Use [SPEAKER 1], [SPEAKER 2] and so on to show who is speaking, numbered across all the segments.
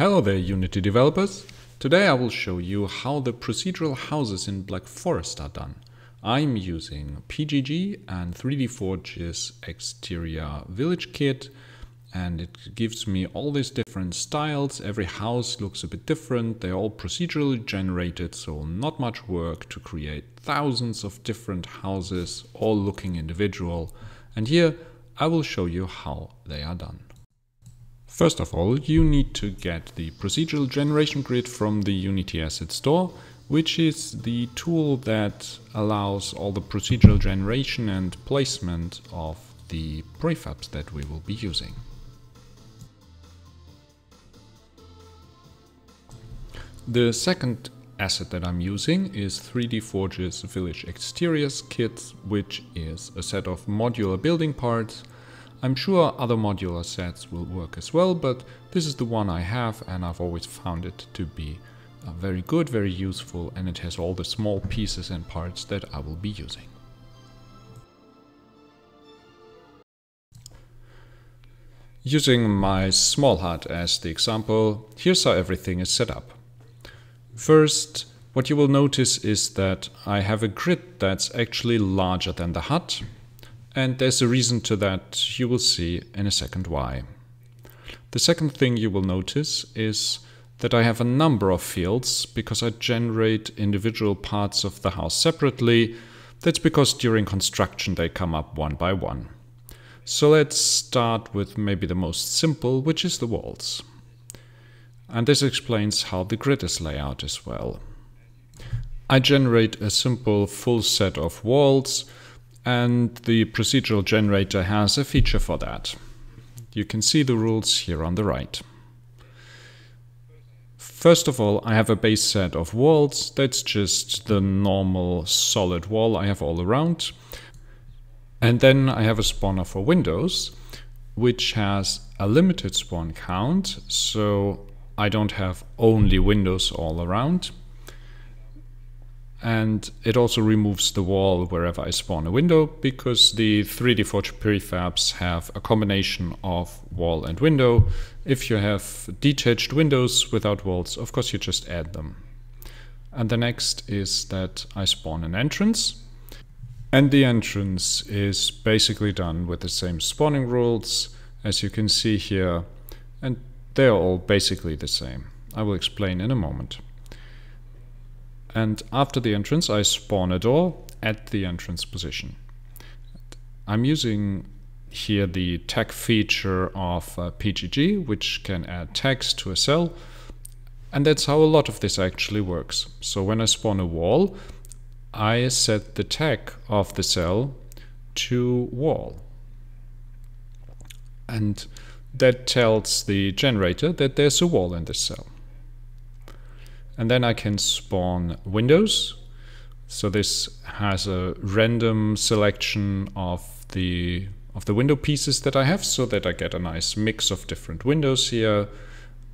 [SPEAKER 1] Hello there Unity developers! Today I will show you how the procedural houses in Black Forest are done. I'm using PGG and 3D Forge's exterior village kit and it gives me all these different styles. Every house looks a bit different. They're all procedurally generated, so not much work to create thousands of different houses, all looking individual. And here I will show you how they are done. First of all, you need to get the procedural generation grid from the Unity Asset Store, which is the tool that allows all the procedural generation and placement of the prefabs that we will be using. The second asset that I'm using is 3D Forge's Village Exteriors kit, which is a set of modular building parts. I'm sure other modular sets will work as well, but this is the one I have and I've always found it to be uh, very good, very useful, and it has all the small pieces and parts that I will be using. Using my small hut as the example, here's how everything is set up. First, what you will notice is that I have a grid that's actually larger than the hut, and there's a reason to that you will see in a second why. The second thing you will notice is that I have a number of fields because I generate individual parts of the house separately. That's because during construction they come up one by one. So let's start with maybe the most simple, which is the walls. And this explains how the grid is laid out as well. I generate a simple full set of walls and the procedural generator has a feature for that. You can see the rules here on the right. First of all, I have a base set of walls. That's just the normal solid wall I have all around. And then I have a spawner for windows, which has a limited spawn count. So I don't have only windows all around. And it also removes the wall wherever I spawn a window because the 3D Forge prefabs have a combination of wall and window. If you have detached windows without walls, of course you just add them. And the next is that I spawn an entrance. And the entrance is basically done with the same spawning rules as you can see here. And they are all basically the same. I will explain in a moment. And after the entrance, I spawn a door at the entrance position. I'm using here the tag feature of uh, PGG, which can add tags to a cell. And that's how a lot of this actually works. So when I spawn a wall, I set the tag of the cell to wall. And that tells the generator that there's a wall in this cell. And then I can spawn windows. So this has a random selection of the of the window pieces that I have so that I get a nice mix of different windows here.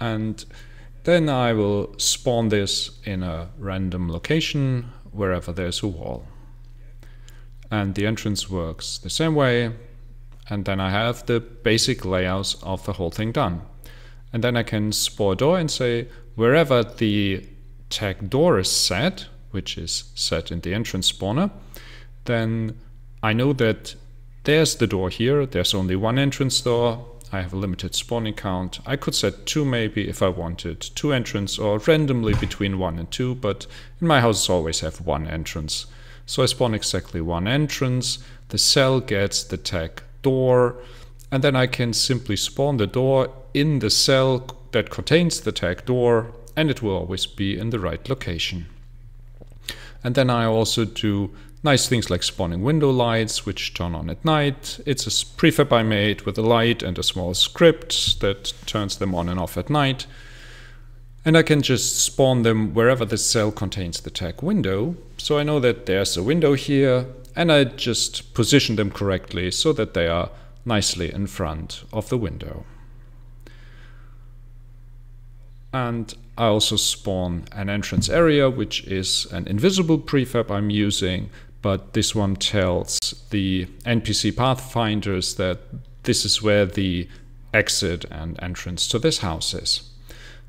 [SPEAKER 1] And then I will spawn this in a random location wherever there's a wall. And the entrance works the same way and then I have the basic layouts of the whole thing done. And then I can spawn a door and say wherever the tag door is set, which is set in the entrance spawner, then I know that there's the door here, there's only one entrance door, I have a limited spawning count. I could set two maybe if I wanted, two entrance or randomly between one and two, but in my houses always have one entrance. So I spawn exactly one entrance, the cell gets the tag door, and then I can simply spawn the door in the cell that contains the tag door, and it will always be in the right location. And then I also do nice things like spawning window lights, which turn on at night. It's a prefab I made with a light and a small script that turns them on and off at night. And I can just spawn them wherever the cell contains the tag window. So I know that there's a window here, and I just position them correctly so that they are nicely in front of the window. And I also spawn an entrance area, which is an invisible prefab I'm using, but this one tells the NPC pathfinders that this is where the exit and entrance to this house is.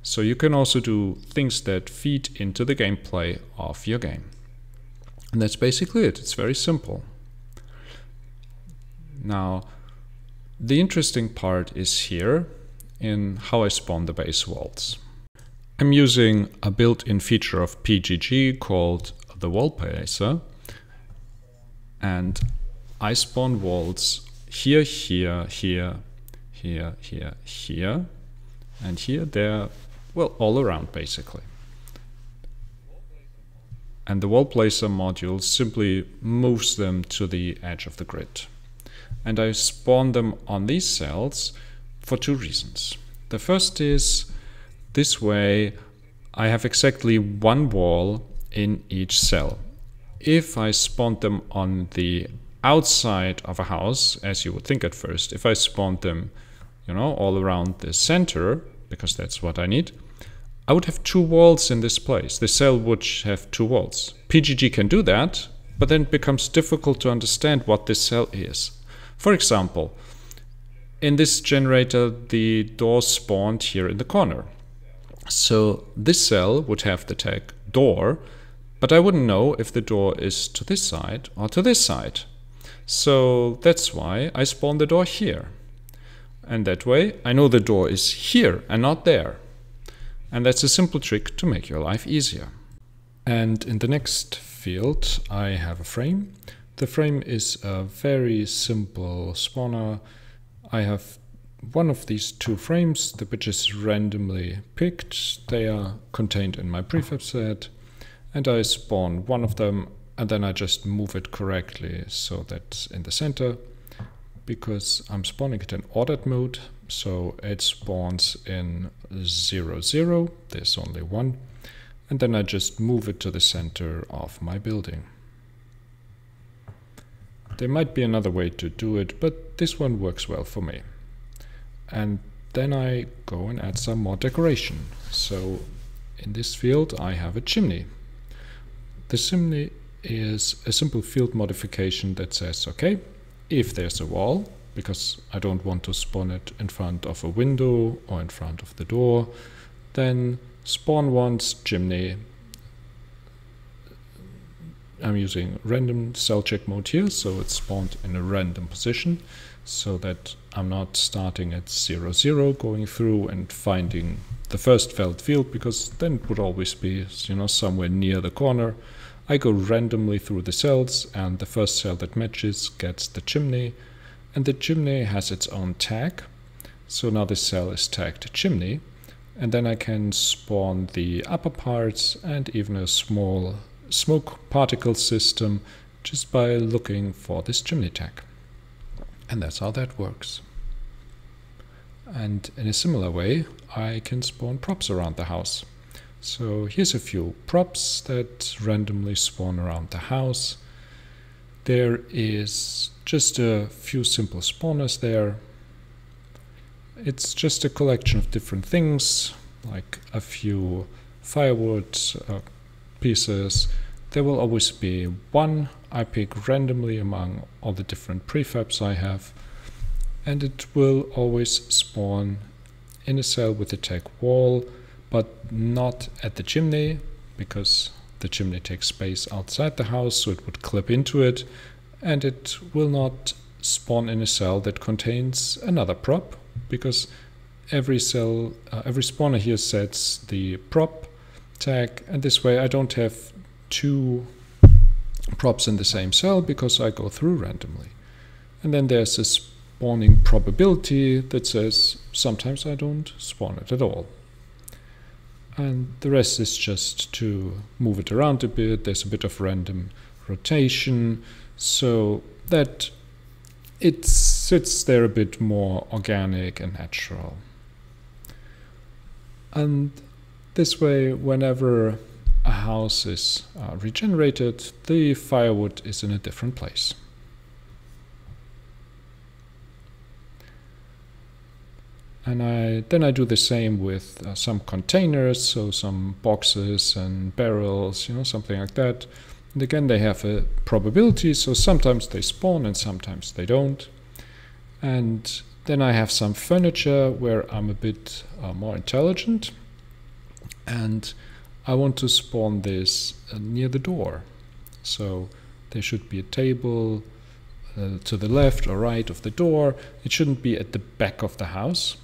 [SPEAKER 1] So you can also do things that feed into the gameplay of your game. And that's basically it. It's very simple. Now, the interesting part is here in how I spawn the base walls. I'm using a built-in feature of PGG called the wall placer and I spawn walls here, here, here, here, here, here, and here, there, well, all around basically. And the wall placer module simply moves them to the edge of the grid. And I spawn them on these cells for two reasons. The first is this way I have exactly one wall in each cell. If I spawned them on the outside of a house, as you would think at first, if I spawned them, you know, all around the center, because that's what I need, I would have two walls in this place. The cell would have two walls. PGG can do that, but then it becomes difficult to understand what this cell is. For example, in this generator, the door spawned here in the corner. So this cell would have the tag door, but I wouldn't know if the door is to this side or to this side. So that's why I spawn the door here. And that way I know the door is here and not there. And that's a simple trick to make your life easier. And in the next field I have a frame. The frame is a very simple spawner. I have one of these two frames, the which is randomly picked. They are contained in my prefab set and I spawn one of them and then I just move it correctly so that's in the center because I'm spawning it in ordered mode so it spawns in 0 0 there's only one. And then I just move it to the center of my building. There might be another way to do it but this one works well for me and then I go and add some more decoration. So in this field I have a chimney. The chimney is a simple field modification that says, okay, if there's a wall, because I don't want to spawn it in front of a window or in front of the door, then spawn once chimney. I'm using random cell check mode here, so it's spawned in a random position, so that I'm not starting at 0, 0, going through and finding the first felt field, because then it would always be, you know, somewhere near the corner. I go randomly through the cells and the first cell that matches gets the chimney and the chimney has its own tag. So now this cell is tagged chimney and then I can spawn the upper parts and even a small smoke particle system just by looking for this chimney tag. And that's how that works. And in a similar way, I can spawn props around the house. So here's a few props that randomly spawn around the house. There is just a few simple spawners there. It's just a collection of different things, like a few firewood uh, pieces. There will always be one I pick randomly among all the different prefabs I have, and it will always spawn in a cell with the tag wall but not at the chimney because the chimney takes space outside the house so it would clip into it and it will not spawn in a cell that contains another prop because every cell uh, every spawner here sets the prop tag and this way I don't have two props in the same cell because I go through randomly and then there's a spawning probability that says sometimes I don't spawn it at all and the rest is just to move it around a bit. There's a bit of random rotation so that it sits there a bit more organic and natural. And this way, whenever a house is uh, regenerated, the firewood is in a different place. And I then I do the same with uh, some containers, so some boxes and barrels, you know, something like that. And again, they have a probability, so sometimes they spawn and sometimes they don't. And then I have some furniture where I'm a bit uh, more intelligent. And I want to spawn this uh, near the door. So there should be a table uh, to the left or right of the door. It shouldn't be at the back of the house.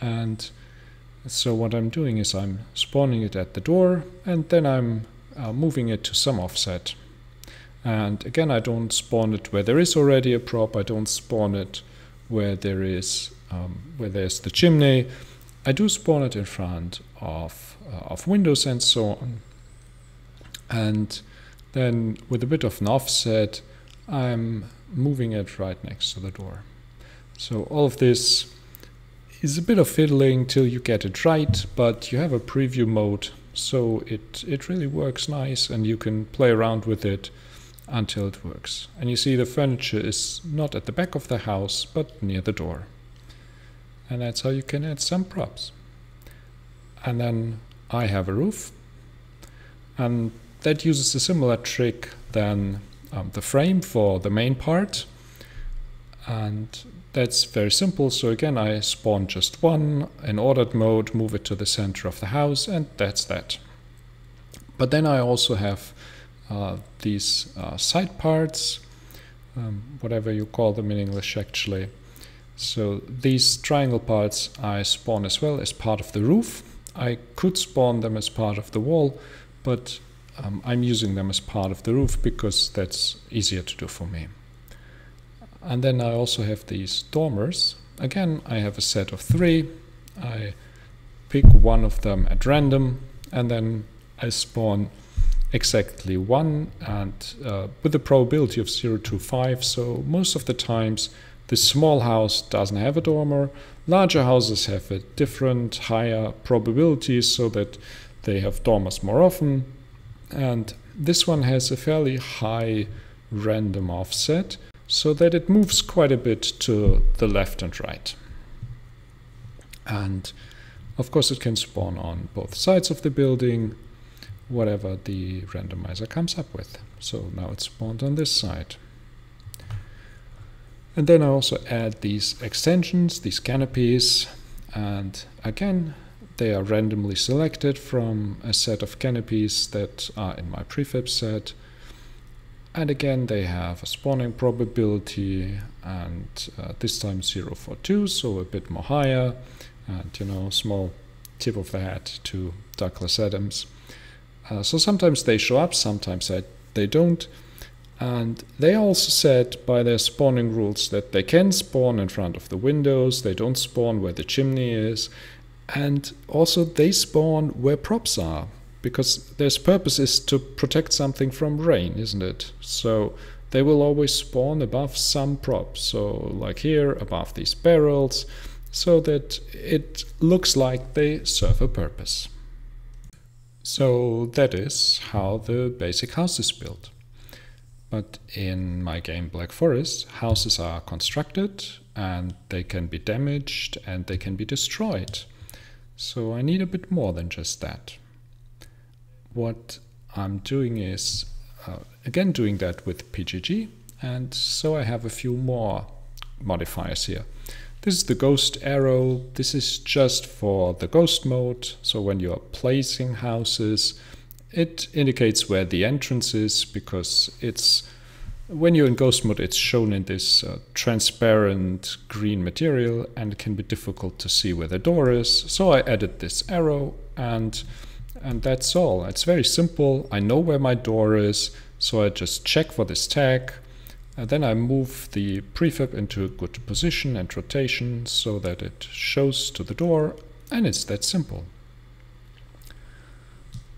[SPEAKER 1] And so what I'm doing is I'm spawning it at the door and then I'm uh, moving it to some offset. And again, I don't spawn it where there is already a prop. I don't spawn it where there is um, where there's the chimney. I do spawn it in front of Uh, of windows and so on. And then with a bit of an offset, I'm moving it right next to the door. So all of this is a bit of fiddling till you get it right, but you have a preview mode, so it, it really works nice and you can play around with it until it works. And you see the furniture is not at the back of the house, but near the door. And that's how you can add some props. And then I have a roof, and that uses a similar trick than um, the frame for the main part. And that's very simple. So again, I spawn just one in ordered mode, move it to the center of the house, and that's that. But then I also have uh, these uh, side parts, um, whatever you call them in English actually. So these triangle parts I spawn as well as part of the roof. I could spawn them as part of the wall, but um, I'm using them as part of the roof because that's easier to do for me. And then I also have these dormers. Again, I have a set of three. I pick one of them at random and then I spawn exactly one and uh, with a probability of 0 to 5. So most of the times the small house doesn't have a dormer. Larger houses have a different higher probability so that they have dormers more often. And this one has a fairly high random offset so that it moves quite a bit to the left and right. And of course it can spawn on both sides of the building, whatever the randomizer comes up with. So now it's spawned on this side. And then I also add these extensions, these canopies, and again, they are randomly selected from a set of canopies that are in my prefab set. And again, they have a spawning probability and uh, this time 0 for 2, so a bit more higher. And, you know, small tip of the hat to Douglas Adams. Uh, so sometimes they show up, sometimes I, they don't. And they also said by their spawning rules that they can spawn in front of the windows, they don't spawn where the chimney is, and also they spawn where props are because their purpose is to protect something from rain, isn't it? So they will always spawn above some props, So like here, above these barrels, so that it looks like they serve a purpose. So that is how the basic house is built. But in my game Black Forest, houses are constructed and they can be damaged and they can be destroyed. So I need a bit more than just that. What I'm doing is, uh, again, doing that with PGG, and so I have a few more modifiers here. This is the ghost arrow. This is just for the ghost mode. So when you're placing houses, it indicates where the entrance is because it's when you're in ghost mode, it's shown in this uh, transparent green material and it can be difficult to see where the door is. So I added this arrow and and that's all. It's very simple. I know where my door is, so I just check for this tag. And then I move the prefab into a good position and rotation so that it shows to the door and it's that simple.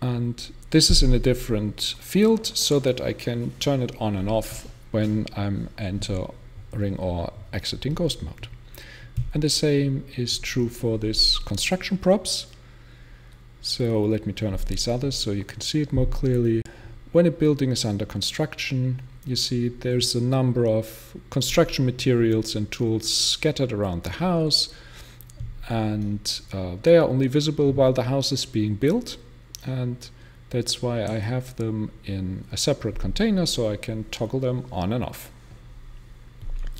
[SPEAKER 1] And this is in a different field so that I can turn it on and off when I'm entering or exiting ghost mode. And the same is true for this construction props. So let me turn off these others so you can see it more clearly. When a building is under construction, you see there's a number of construction materials and tools scattered around the house and uh, they are only visible while the house is being built and that's why I have them in a separate container so I can toggle them on and off.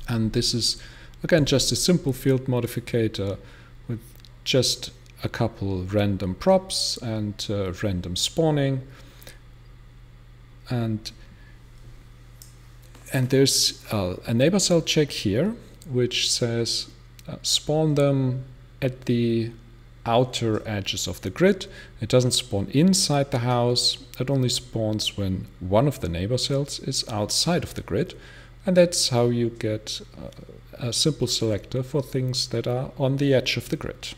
[SPEAKER 1] And this is again just a simple field modifier with just a couple random props and uh, random spawning. And and there's uh, a neighbor cell check here, which says uh, spawn them at the outer edges of the grid. It doesn't spawn inside the house. It only spawns when one of the neighbor cells is outside of the grid. And that's how you get uh, a simple selector for things that are on the edge of the grid.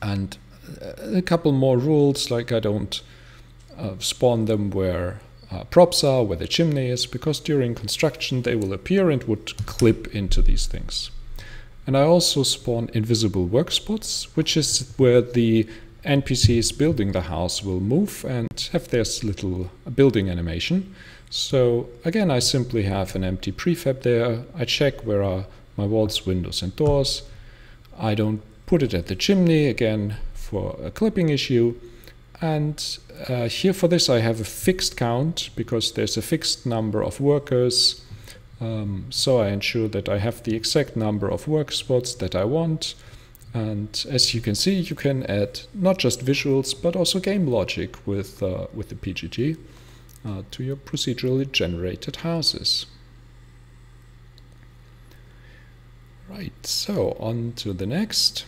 [SPEAKER 1] And uh, a couple more rules, like I don't uh, spawn them where uh, props are, where the chimney is, because during construction they will appear and would clip into these things. And I also spawn invisible work spots, which is where the NPCs building the house will move and have this little building animation. So again, I simply have an empty prefab there. I check where are my walls, windows and doors. I don't put it at the chimney again for a clipping issue. And uh, here for this I have a fixed count because there's a fixed number of workers. Um, so I ensure that I have the exact number of work spots that I want. And as you can see, you can add not just visuals, but also game logic with, uh, with the PGG uh, to your procedurally generated houses. Right, so on to the next.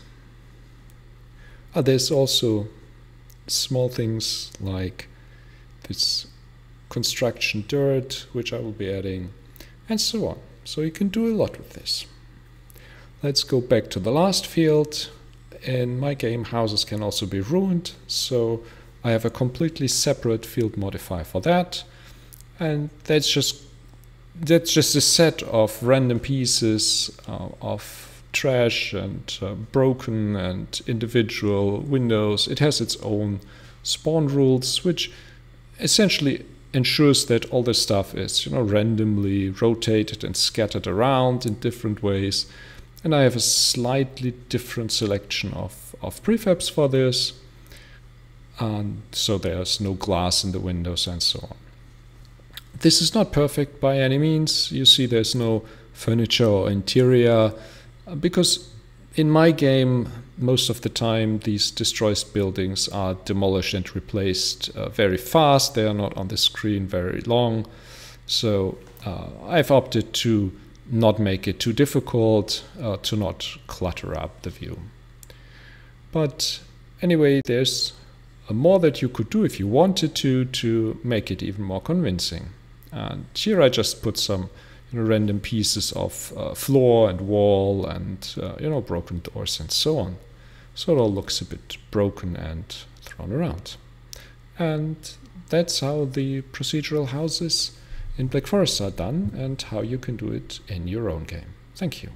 [SPEAKER 1] Uh, there's also small things like this construction dirt, which I will be adding, and so on. So you can do a lot with this. Let's go back to the last field. In my game, houses can also be ruined, so I have a completely separate field modifier for that. And that's just that's just a set of random pieces uh, of trash and uh, broken and individual windows. It has its own spawn rules, which essentially ensures that all this stuff is you know randomly rotated and scattered around in different ways. And I have a slightly different selection of, of prefabs for this. And so there's no glass in the windows and so on. This is not perfect by any means. You see there's no furniture or interior because in my game, most of the time these destroyed buildings are demolished and replaced uh, very fast. They are not on the screen very long. So uh, I've opted to not make it too difficult, uh, to not clutter up the view. But anyway, there's more that you could do if you wanted to to make it even more convincing. And here I just put some random pieces of uh, floor and wall and uh, you know broken doors and so on. So it all looks a bit broken and thrown around. And that's how the procedural houses in Black Forest are done and how you can do it in your own game. Thank you.